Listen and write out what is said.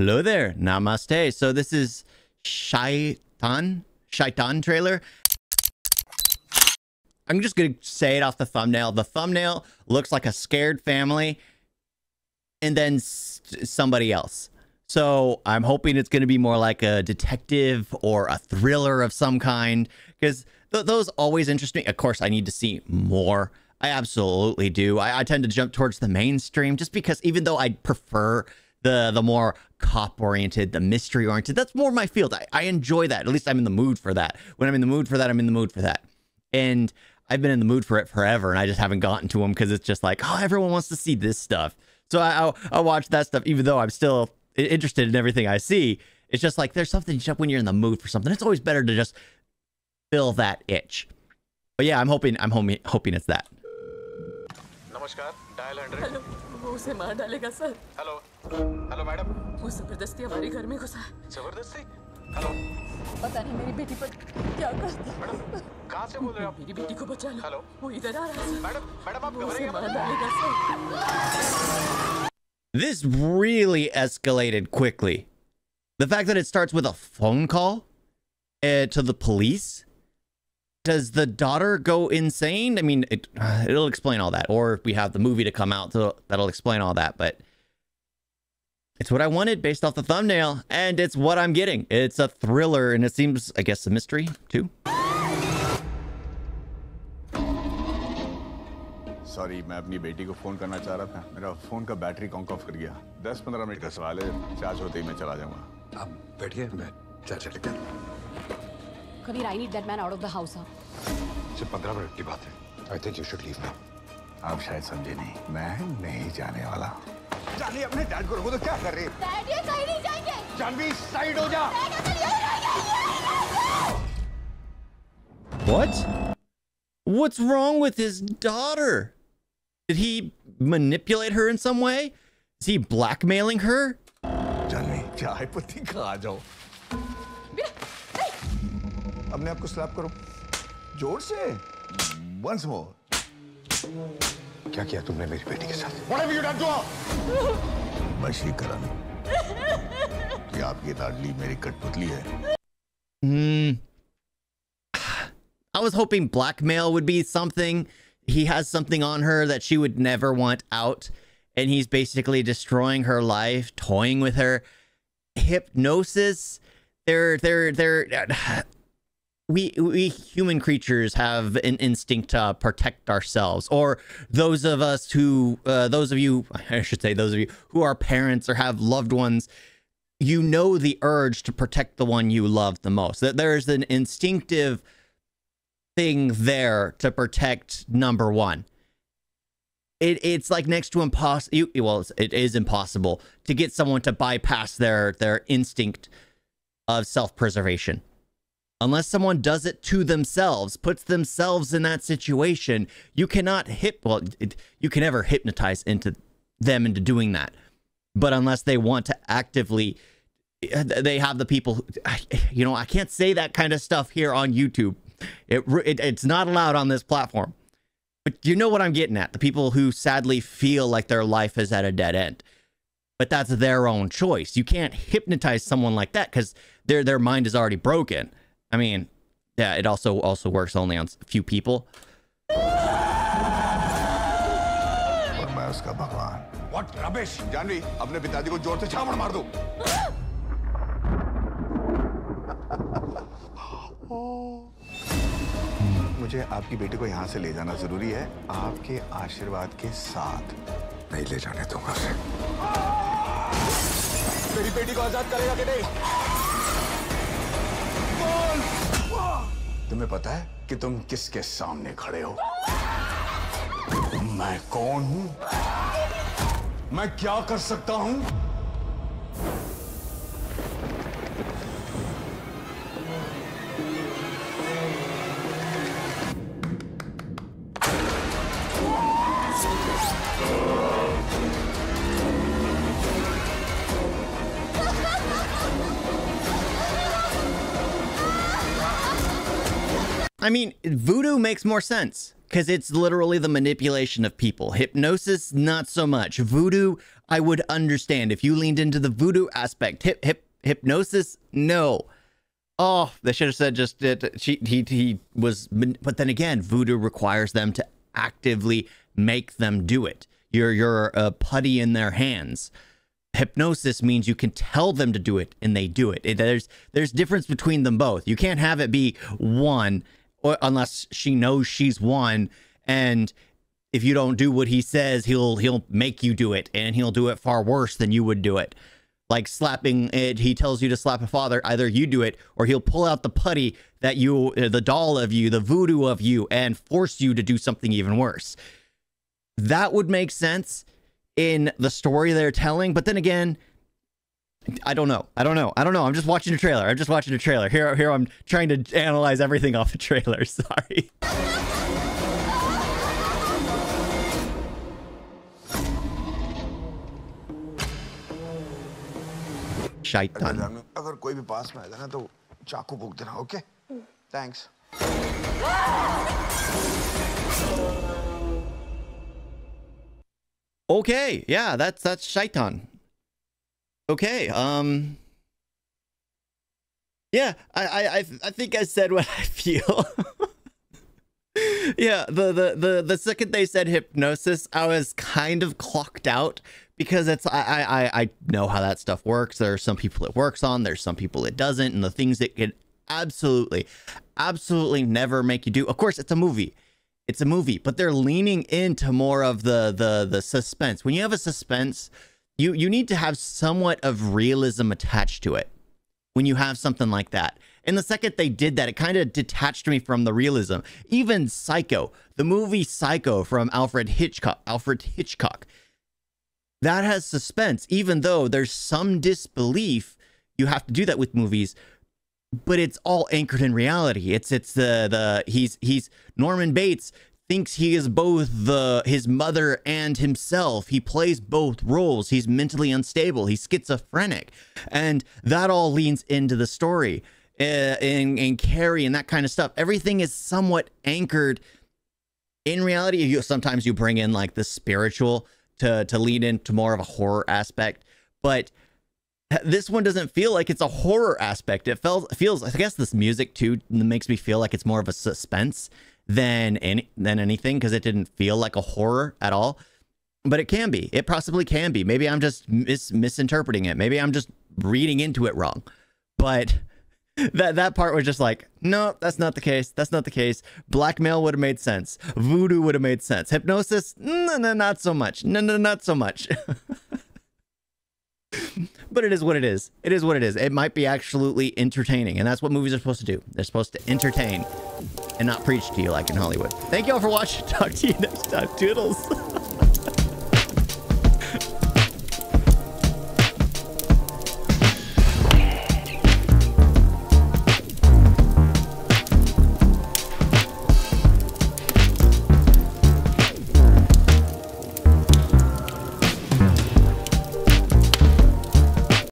Hello there, namaste. So this is Shaitaan, Shaitaan trailer. I'm just gonna say it off the thumbnail. The thumbnail looks like a scared family, and then somebody else. So I'm hoping it's gonna be more like a detective or a thriller of some kind, because th those always interest me. Of course, I need to see more. I absolutely do. I, I tend to jump towards the mainstream just because, even though I prefer the the more cop oriented, the mystery oriented. That's more my field. I, I enjoy that. At least I'm in the mood for that. When I'm in the mood for that, I'm in the mood for that. And I've been in the mood for it forever, and I just haven't gotten to them because it's just like, oh, everyone wants to see this stuff. So I, I'll, I'll watch that stuff, even though I'm still interested in everything I see. It's just like there's something when you're in the mood for something. It's always better to just fill that itch. But yeah, I'm hoping I'm hoping, hoping it's that. नमस्कार dial hundred hello वो उसे मार डालेगा sir. Hello hello madam वो ज़बरदस्ती हमारे घर में घुसा। है ज़बरदस्ती? हेलो पता नहीं मेरी बेटी पर क्या करता। मैडम कहाँ से बोल रहे हो आप? मेरी बेटी को बचा लो। हेलो वो इधर आ रहा है मैडम मैडम आप वो उसे घबराइए मार डालेगा sir. This really escalated quickly. The fact that it starts with a phone call uh, to the police does the daughter go insane? I mean, it, uh, it'll explain all that. Or we have the movie to come out so that'll explain all that. But it's what I wanted based off the thumbnail, and it's what I'm getting. It's a thriller, and it seems, I guess, a mystery too. Sorry मैं अपनी बेटी को phone करना चाह रहा था मेरा phone का बैटरी कॉन्क ऑफ कर गया दस पंद्रह मिनट का सवाल है चार्ज होते ही मैं चला जाऊंगा आप बैठिए मैं चार्जर लेकर Kabir, I need that man out of the house. Huh? सिर्फ पंद्रह मिनट की बात है I think you should leave now आप शायद समझे नहीं मैं नहीं जाने वाला जानवी अपने डैड को रोको तो क्या कर रही है Dad, ये कहीं नहीं जाएंगे। जानवी साइड हो जा What? What's wrong with his daughter? Did he manipulate her in some way? Is he blackmailing her? Janvi चाय पत्ती खा जाओ अपने आप को स्लैप करो जोर से वंस मोर क्या किया तुमने मेरी बेटी के साथ What have you done to her? वशीकरण कि आपकी लाडली मेरी कठपुतली है Hmm. I was hoping blackmail would be something. He has something on her that she would never want out. And he's basically destroying her life, toying with her. Hypnosis. They're, they're, they're, we, we human creatures have an instinct to protect ourselves or those of us who, uh, those of you, I should say, those of you who are parents or have loved ones you know the urge to protect the one you love the most. That there's an instinctive thing there to protect number one. It, it's like next to impossible. Well, it is impossible to get someone to bypass their their instinct of self preservation, unless someone does it to themselves, puts themselves in that situation. You cannot hip. Well, it, you can never hypnotize into them into doing that. But unless they want to actively they have the people who, you know i can't say that kind of stuff here on youtube. It, it it's not allowed on this platform. But you know what i'm getting at? The people who sadly feel like their life is at a dead end. But that's their own choice. You can't hypnotize someone like that because their their mind is already broken i mean yeah it also also works only on a few people. उसका भगवान what rubbish Janvi अपने पिताजी को ज़ोर से छापड़ मार दो। मुझे आपकी बेटी को यहाँ से ले जाना ज़रूरी है आपके आशीर्वाद के साथ। नहीं ले जाने दूँगा। मेरी बेटी को आज़ाद करेगा कि नहीं? तुम्हें पता है कि तुम किसके सामने खड़े हो? मैं कौन हूँ? मैं क्या कर सकता हूँ? I mean, voodoo makes more sense. because it's literally the manipulation of people. Hypnosis, not so much. Voodoo, I would understand if you leaned into the voodoo aspect. Hip, hip, hypnosis, no. Oh, they should have said just that she he he was. But then again, voodoo requires them to actively make them do it. You're you're a putty in their hands. Hypnosis means you can tell them to do it and they do it. it there's there's difference between them both. You can't have it be one or unless she knows she's won. and if you don't do what he says, he'll he'll make you do it and he'll do it far worse than you would do it like slapping it he tells you to slap a father either you do it or he'll pull out the putty that you uh, the doll of you the voodoo of you and force you to do something even worse that would make sense in the story they're telling but then again I don't know. I don't know. I don't know. I'm just watching a trailer. I'm just watching a trailer. Here, here I'm trying to analyze everything off the trailer. Sorry. शैतान अगर कोई Okay, yeah, that's that's Shaitaan. Okay, um Yeah, I I I, think I said what I feel. yeah, the, the the the second they said hypnosis, I was kind of clocked out because it's I I I know how that stuff works. There are some people it works on, there's some people it doesn't, and the things that can absolutely, absolutely never make you do. Of course, it's a movie it's a movie but they're leaning into more of the the the suspense when you have a suspense you you need to have somewhat of realism attached to it when you have something like that and the second they did that it kind of detached me from the realism even psycho the movie psycho from alfred hitchcock alfred hitchcock that has suspense even though there's some disbelief you have to do that with movies but it's all anchored in reality. It's it's the the he's he's Norman Bates thinks he is both the his mother and himself. He plays both roles. He's mentally unstable. He's schizophrenic, and that all leans into the story. Uh, and and Carrie and that kind of stuff. Everything is somewhat anchored in reality. You sometimes you bring in like the spiritual to to lead into more of a horror aspect, but this one doesn't feel like it's a horror aspect. It felt feels I guess this music too makes me feel like it's more of a suspense than any than anything because it didn't feel like a horror at all. But it can be. It possibly can be. Maybe I'm just mis- misinterpreting it. Maybe I'm just reading into it wrong. But that that part was just like, no, that's not the case. That's not the case. Blackmail would have made sense. Voodoo would have made sense. Hypnosis, no, no, not so much. No, no, not so much. but it is what it is. It is what it is. It might be absolutely entertaining, and that's what movies are supposed to do. They're supposed to entertain and not preach to you like in Hollywood. Thank you all for watching. Talk to you next time. Toodles.